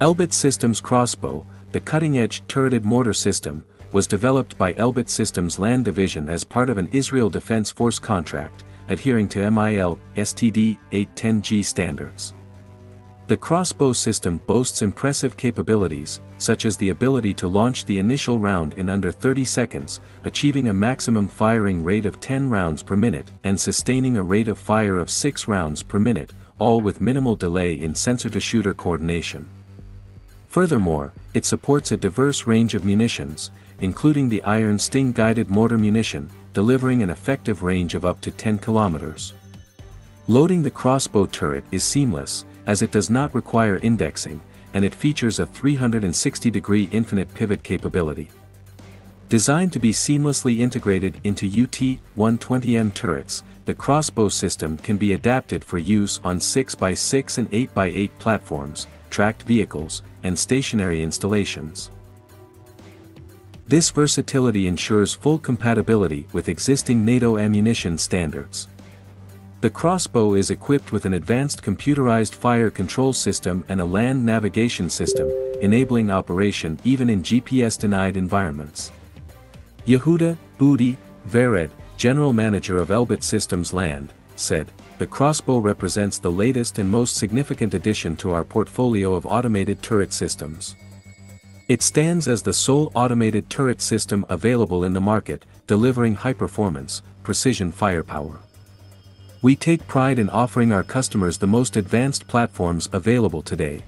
Elbit Systems Crossbow, the cutting-edge turreted mortar system, was developed by Elbit Systems Land Division as part of an Israel Defense Force contract, adhering to MIL STD 810G standards. The crossbow system boasts impressive capabilities, such as the ability to launch the initial round in under 30 seconds, achieving a maximum firing rate of 10 rounds per minute and sustaining a rate of fire of 6 rounds per minute, all with minimal delay in sensor-to-shooter coordination. Furthermore, it supports a diverse range of munitions, including the Iron Sting guided mortar munition, delivering an effective range of up to 10 kilometers. Loading the crossbow turret is seamless, as it does not require indexing, and it features a 360-degree infinite pivot capability. Designed to be seamlessly integrated into UT-120M turrets, the crossbow system can be adapted for use on 6x6 and 8x8 platforms, tracked vehicles, and stationary installations. This versatility ensures full compatibility with existing NATO ammunition standards. The crossbow is equipped with an advanced computerized fire control system and a land navigation system, enabling operation even in GPS-denied environments. Yehuda, Udi, Vered, General Manager of Elbit Systems Land, said, the crossbow represents the latest and most significant addition to our portfolio of automated turret systems. It stands as the sole automated turret system available in the market, delivering high performance, precision firepower. We take pride in offering our customers the most advanced platforms available today.